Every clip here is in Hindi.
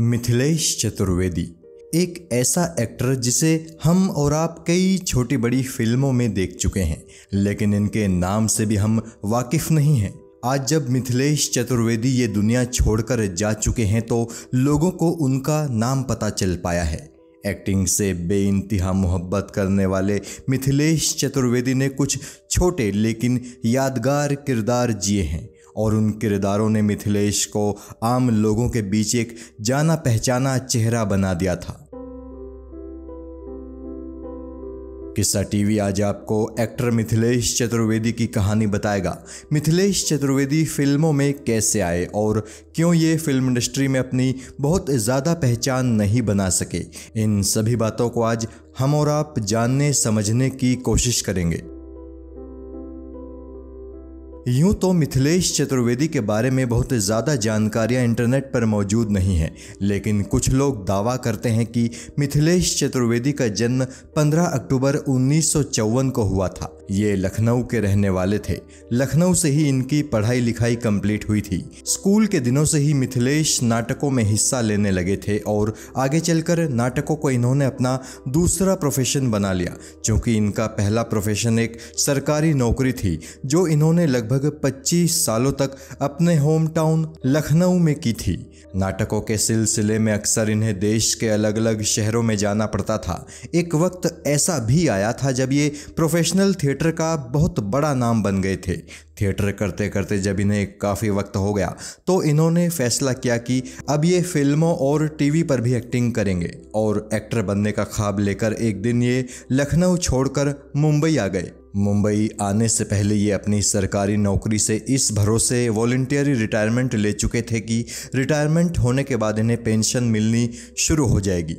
मिथिलेश चतुर्वेदी, एक ऐसा एक्टर जिसे हम और आप कई छोटी बड़ी फ़िल्मों में देख चुके हैं, लेकिन इनके नाम से भी हम वाकिफ नहीं हैं। आज जब मिथिलेश चतुर्वेदी ये दुनिया छोड़कर जा चुके हैं तो लोगों को उनका नाम पता चल पाया है। एक्टिंग से बेइंतहा मोहब्बत करने वाले मिथिलेश चतुर्वेदी ने कुछ छोटे लेकिन यादगार किरदार जिए हैं। और उन किरदारों ने मिथिलेश को आम लोगों के बीच एक जाना पहचाना चेहरा बना दिया था। किस्सा टीवी आज आपको एक्टर मिथिलेश चतुर्वेदी की कहानी बताएगा। मिथिलेश चतुर्वेदी फ़िल्मों में कैसे आए और क्यों ये फ़िल्म इंडस्ट्री में अपनी बहुत ज़्यादा पहचान नहीं बना सके? इन सभी बातों को आज हम और आप जानने, समझने की कोशिश करेंगे। यूँ तो मिथिलेश चतुर्वेदी के बारे में बहुत ज़्यादा जानकारियाँ इंटरनेट पर मौजूद नहीं हैं, लेकिन कुछ लोग दावा करते हैं कि मिथिलेश चतुर्वेदी का जन्म 15 अक्टूबर उन्नीस सौ चौवन को हुआ था। ये लखनऊ के रहने वाले थे। लखनऊ से ही इनकी पढ़ाई लिखाई कंप्लीट हुई थी। स्कूल के दिनों से ही मिथिलेश नाटकों में हिस्सा लेने लगे थे और आगे चलकर नाटकों को इन्होंने अपना दूसरा प्रोफेशन बना लिया क्योंकि इनका पहला प्रोफेशन एक सरकारी नौकरी थी, जो इन्होंने लगभग 25 सालों तक अपने होम टाउन लखनऊ में की थी। नाटकों के सिलसिले में अक्सर इन्हें देश के अलग अलग शहरों में जाना पड़ता था। एक वक्त ऐसा भी आया था जब ये प्रोफेशनल थिएटर का बहुत बड़ा नाम बन गए थे। थिएटर करते करते जब इन्हें काफ़ी वक्त हो गया तो इन्होंने फैसला किया कि अब ये फ़िल्मों और टीवी पर भी एक्टिंग करेंगे और एक्टर बनने का ख्वाब लेकर एक दिन ये लखनऊ छोड़कर मुंबई आ गए। मुंबई आने से पहले ये अपनी सरकारी नौकरी से इस भरोसे वॉल्टियरी रिटायरमेंट ले चुके थे कि रिटायरमेंट होने के बाद इन्हें पेंशन मिलनी शुरू हो जाएगी।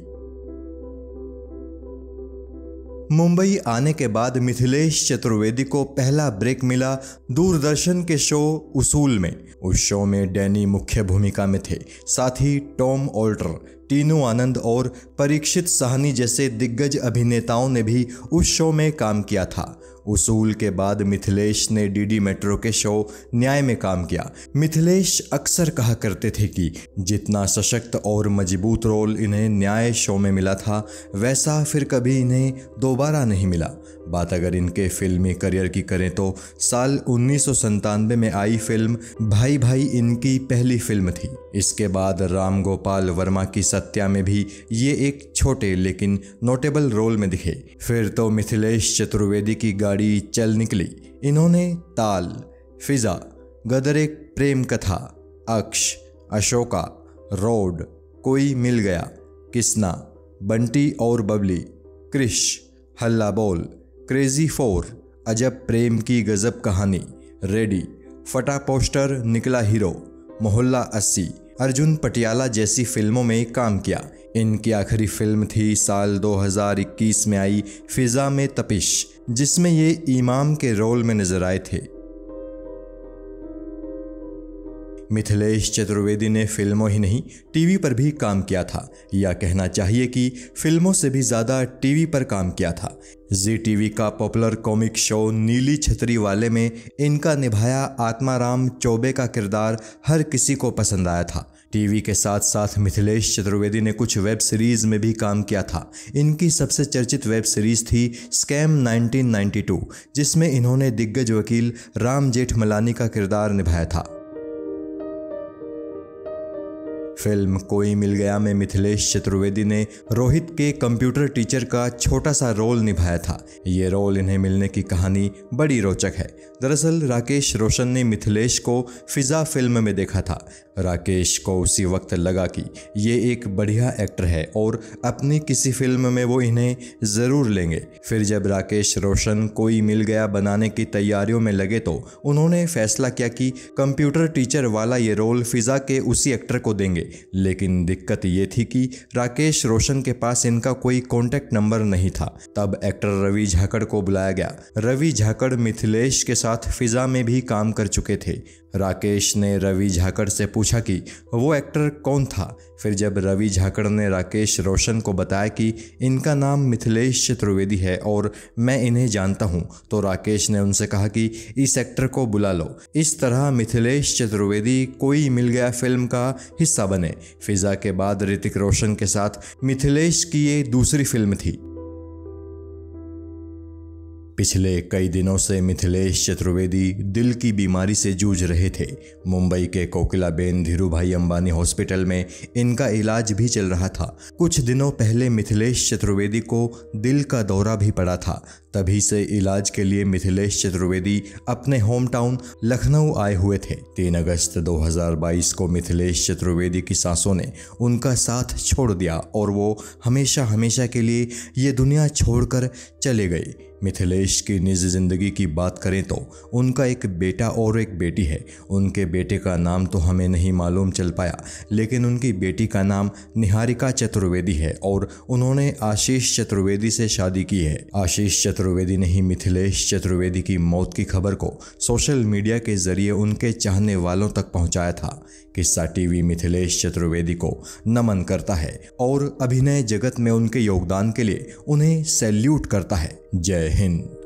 मुंबई आने के बाद मिथिलेश चतुर्वेदी को पहला ब्रेक मिला दूरदर्शन के शो उसूल में। उस शो में डैनी मुख्य भूमिका में थे, साथ ही टॉम ऑल्टर, टीनू आनंद और परीक्षित साहनी जैसे दिग्गज अभिनेताओं ने भी उस शो में काम किया था। उसूल के बाद मिथिलेश ने डीडी मेट्रो के शो न्याय में काम किया। मिथिलेश अक्सर कहा करते थे कि जितना सशक्त और मज़बूत रोल इन्हें न्याय शो में मिला था, वैसा फिर कभी इन्हें दोबारा नहीं मिला। बात अगर इनके फिल्मी करियर की करें तो साल उन्नीस में आई फ़िल्म भाई भाई इनकी पहली फ़िल्म थी। इसके बाद राम गोपाल वर्मा की सत्या में भी ये एक छोटे लेकिन नोटेबल रोल में दिखे। फिर तो मिथिलेश चतुर्वेदी की गाड़ी चल निकली। इन्होंने ताल, फिजा, गदर एक प्रेम कथा, अक्ष, अशोका, रोड, कोई मिल गया, किसना, बंटी और बबली क्रिश हल्ला बोल, क्रेजी फोर, अजब प्रेम की गजब कहानी, रेडी, फटा पोस्टर, निकला हीरो, मोहल्ला अस्सी अर्जुन पटियाला जैसी फ़िल्मों में काम किया। इनकी आखिरी फ़िल्म थी साल 2021 में आई फिज़ा में तपिश, जिसमें ये इमाम के रोल में नज़र आए थे। मिथिलेश चतुर्वेदी ने फ़िल्मों ही नहीं, टीवी पर भी काम किया था। या कहना चाहिए कि फ़िल्मों से भी ज़्यादा टीवी पर काम किया था। जी टीवी का popular comic show Neeli Chhatri Wale में इनका निभाया आत्माराम चौबे का किरदार हर किसी को पसंद आया था। टीवी के साथ साथ मिथिलेश चतुर्वेदी ने कुछ वेब सीरीज़ में भी काम किया था। इनकी सबसे चर्चित वेब सीरीज़ थी स्कैम 1992 जिसमें इन्होंने दिग्गज वकील राम जेठमलानी का किरदार निभाया था। फ़िल्म कोई मिल गया में मिथिलेश चतुर्वेदी ने रोहित के कंप्यूटर टीचर का छोटा सा रोल निभाया था। ये रोल इन्हें मिलने की कहानी बड़ी रोचक है। दरअसल राकेश रोशन ने मिथिलेश को फिजा फ़िल्म में देखा था। राकेश को उसी वक्त लगा कि ये एक बढ़िया एक्टर है और अपनी किसी फ़िल्म में वो इन्हें ज़रूर लेंगे। फिर जब राकेश रोशन कोई मिल गया बनाने की तैयारियों में लगे तो उन्होंने फैसला किया कि कंप्यूटर टीचर वाला ये रोल फिज़ा के उसी एक्टर को देंगे। लेकिन दिक्कत ये थी कि राकेश रोशन के पास इनका कोई कॉन्टैक्ट नंबर नहीं था। तब एक्टर रवि झाकड़ को बुलाया गया। रवि झाकड़ मिथिलेश के साथ फिज़ा में भी काम कर चुके थे। राकेश ने रवि झाकड़ से पूछा कि वो एक्टर कौन था? फिर जब रवि झाकड़ ने राकेश रोशन को बताया कि इनका नाम मिथिलेश चतुर्वेदी है और मैं इन्हें जानता हूँ तो राकेश ने उनसे कहा कि इस एक्टर को बुला लो। इस तरह मिथिलेश चतुर्वेदी कोई मिल गया फ़िल्म का हिस्सा बने। फिजा के बाद ऋतिक रोशन के साथ मिथिलेश की ये दूसरी फ़िल्म थी। पिछले कई दिनों से मिथिलेश चतुर्वेदी दिल की बीमारी से जूझ रहे थे। मुंबई के कोकिलाबेन धीरूभाई अंबानी हॉस्पिटल में इनका इलाज भी चल रहा था। कुछ दिनों पहले मिथिलेश चतुर्वेदी को दिल का दौरा भी पड़ा था। तभी से इलाज के लिए मिथिलेश चतुर्वेदी अपने होम टाउन लखनऊ आए हुए थे। तीन अगस्त 2022 को मिथिलेश चतुर्वेदी की सांसों ने उनका साथ छोड़ दिया और वो हमेशा हमेशा के लिए ये दुनिया छोड़कर चले गए। मिथिलेश की निज ज़िंदगी की बात करें तो उनका एक बेटा और एक बेटी है। उनके बेटे का नाम तो हमें नहीं मालूम चल पाया, लेकिन उनकी बेटी का नाम निहारिका चतुर्वेदी है और उन्होंने आशीष चतुर्वेदी से शादी की है। आशीष चतुर्वेदी ने ही मिथिलेश चतुर्वेदी की मौत की खबर को सोशल मीडिया के ज़रिए उनके चाहने वालों तक पहुँचाया था। किस्सा टीवी मिथिलेश चतुर्वेदी को नमन करता है और अभिनय जगत में उनके योगदान के लिए उन्हें सैल्यूट करता है। जय हिंद।